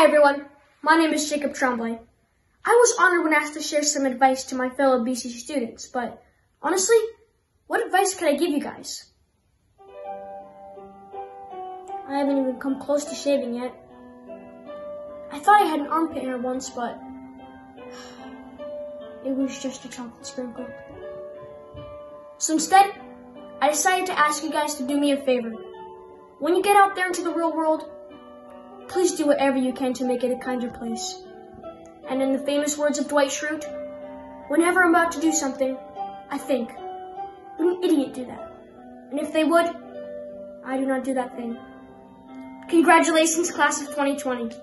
Hi everyone, my name is Jacob Tremblay. I was honored when asked to share some advice to my fellow BC students, but honestly, what advice could I give you guys? I haven't even come close to shaving yet. I thought I had an armpit hair once, but it was just a chocolate sprinkle. So instead, I decided to ask you guys to do me a favor. When you get out there into the real world, please do whatever you can to make it a kinder place. And in the famous words of Dwight Schrute, whenever I'm about to do something, I think, would an idiot do that? And if they would, I do not do that thing. Congratulations, class of 2020.